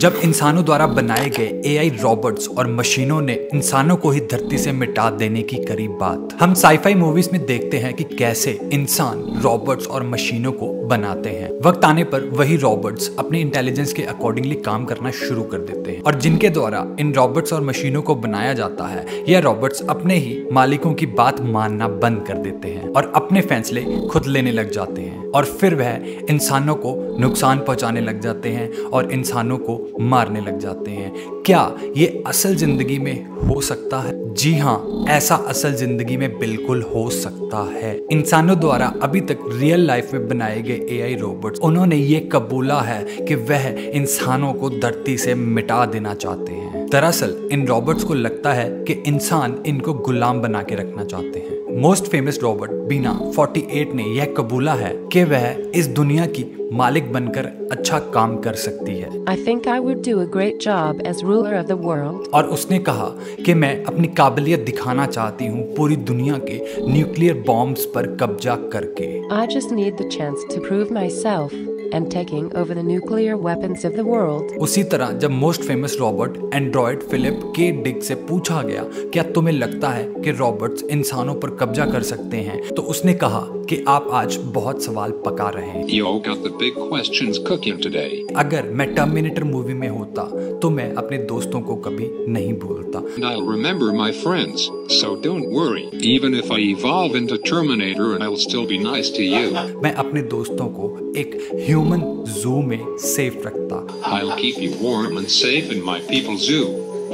जब इंसानों द्वारा बनाए गए एआई रॉबोट्स और मशीनों ने इंसानों को ही धरती से मिटा देने की करीब बात, हम साईफाई मूवीज़ में देखते हैं कि कैसे इंसान रॉबोट्स और मशीनों को बनाते हैं। वक्त आने पर वही रॉबोट्स अपने इंटेलिजेंस के अकॉर्डिंगली काम करना शुरू कर देते हैं। और जिनके द्वारा इन रॉबोट्स और मशीनों को बनाया जाता है यह रॉबोट्स अपने ही मालिकों की बात मानना बंद कर देते हैं और अपने फैसले खुद लेने लग जाते हैं। और फिर वह इंसानों को नुकसान पहुँचाने लग जाते हैं और इंसानों को मारने लग जाते हैं। क्या ये असल ज़िंदगी में हो सकता है? जी हाँ ऐसा असल ज़िंदगी में बिल्कुल हो सकता है। इंसानों द्वारा अभी तक रियल लाइफ में बनाए गए एआई रोबोट्स उन्होंने ये कबूला है कि वह इंसानों को धरती से मिटा देना चाहते हैं। दरअसल, इन रॉबोट्स को लगता है कि इंसान इनको गुलाम बना के रखना चाहते हैं। मोस्ट फ़ेमस रॉबर्ट बीना 48 ने यह कबूला है कि वह इस दुनिया की मालिक बनकर अच्छा काम कर सकती है। I think I would do a great job as ruler of the world. और उसने कहा कि मैं अपनी काबिलियत दिखाना चाहती हूँ पूरी दुनिया के न्यूक्लियर बॉम्ब्स पर कब्जा करके। I just need the chance to prove myself. उसी तरह जब most famous robot android Philip K Dick से पूछा गया क्या तुम्हें लगता है कि रॉबर्ट्स इंसानों पर कब्जा कर सकते हैं? तो उसने कहा कि आप आज बहुत सवाल पका रहे हैं। अगर मैं टर्मिनेटर मूवी में होता तो मैं अपने दोस्तों को कभी नहीं भूलता। मैं अपने दोस्तों को एक जू में सेफ़ रखता। I'll keep you warm and safe in my zoo,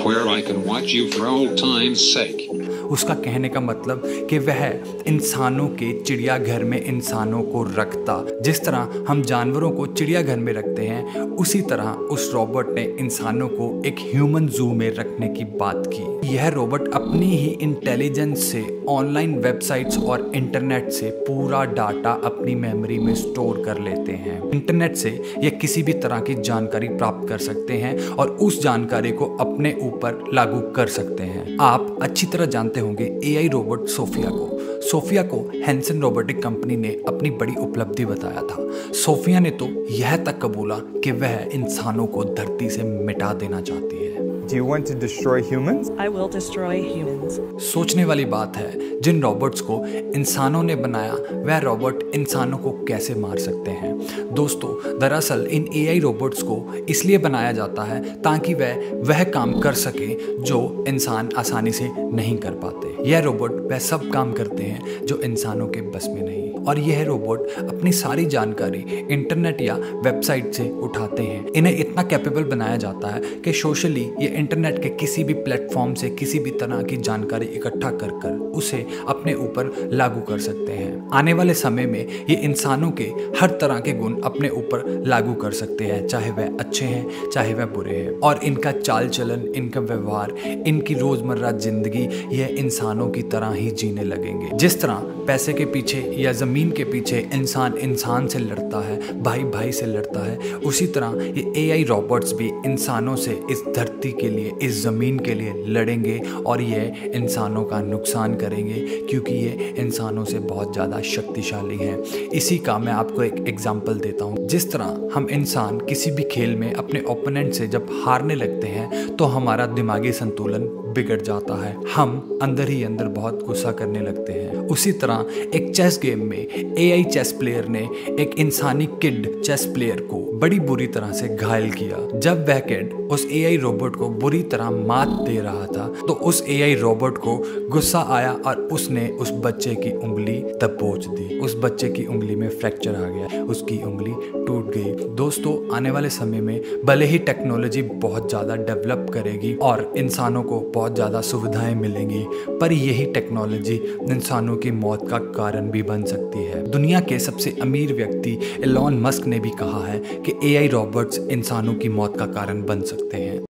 where I can watch you for old time's sake. उसका कहने का मतलब कि वह इंसानों के चिड़ियाघर में इंसानों को रखता। जिस तरह हम जानवरों को चिड़ियाघर में रखते हैं उसी तरह उस रॉबर्ट ने इंसानों को एक ह्यूमन जू में रखने की बात की। यह रोबोट अपनी ही इंटेलिजेंस से ऑनलाइन वेबसाइट्स और इंटरनेट से पूरा डाटा अपनी मेमोरी में स्टोर कर लेते हैं। इंटरनेट से ये किसी भी तरह की जानकारी प्राप्त कर सकते हैं और उस जानकारी को अपने ऊपर लागू कर सकते हैं। आप अच्छी तरह जानते होंगे एआई रोबोट सोफिया को। सोफिया को हैंसन रोबोटिक कंपनी ने अपनी बड़ी उपलब्धि बताया था। सोफिया ने तो यह तक कबूला कि वह इंसानों को धरती से मिटा देना चाहती है। Do you want to destroy humans? I will destroy humans. सोचने वाली बात है जिन रॉबोट्स को इंसानों ने बनाया वह रॉबोट इंसानों को कैसे मार सकते हैं दोस्तों दरअसल इन एआई रोबोट्स को इसलिए बनाया जाता है ताकि वह वह काम कर सके जो इंसान आसानी से नहीं कर पाते यह रोबोट वह सब काम करते हैं जो इंसानों के बस में नहीं और यह रोबोट अपनी सारी जानकारी इंटरनेट या वेबसाइट से उठाते हैं। इन्हें इतना कैपेबल बनाया जाता है कि सोशली ये इंटरनेट के किसी भी प्लेटफॉर्म से किसी भी तरह की जानकारी इकट्ठा कर कर उसे अपने ऊपर लागू कर सकते हैं। आने वाले समय में ये इंसानों के हर तरह के गुण अपने ऊपर लागू कर सकते हैं, चाहे वह अच्छे हैं, चाहे वह बुरे हैं। और इनका चाल चलन, इनका व्यवहार, इनकी रोज़मर्रा ज़िंदगी यह इंसानों की तरह ही जीने लगेंगे। जिस तरह पैसे के पीछे या ज़मीन के पीछे इंसान इंसान से लड़ता है, भाई भाई से लड़ता है। उसी तरह ये ए आई रॉबर्ट्स भी इंसानों से इस धरती के लिए, इस ज़मीन के लिए लड़ेंगे और ये इंसानों का नुकसान करेंगे क्योंकि ये इंसानों से बहुत ज़्यादा शक्तिशाली हैं। इसी का मैं आपको एक एग्ज़ाम्पल देता हूँ। जिस तरह हम इंसान किसी भी खेल में अपने ओपोनेंट से जब हारने लगते हैं तो हमारा दिमागी संतुलन बिगड़ जाता है। हम अंदर ही अंदर बहुत गुस्सा करने लगते हैं। उसी तरह एक चेस गेम में एआई चेस प्लेयर ने एक इंसानी किड चेस प्लेयर को बड़ी बुरी तरह से घायल किया। जब वह किड उस एआई रोबोट को बुरी तरह मात दे रहा था तो उस एआई रोबोट को गुस्सा आया और उसने उस बच्चे की उंगली दबोच दी। उस बच्चे की उंगली में फ्रैक्चर आ गया। उसकी उंगली टूट गई। दोस्तों, आने वाले समय में भले ही टेक्नोलॉजी बहुत ज़्यादा डेवलप करेगी और इंसानों को बहुत ज़्यादा सुविधाएँ मिलेंगी, पर यही टेक्नोलॉजी इंसानों की मौत का कारण भी बन सकती है। दुनिया के सबसे अमीर व्यक्ति एलॉन मस्क ने भी कहा है कि एआई रोबोट्स इंसानों की मौत का कारण बन सकते हैं।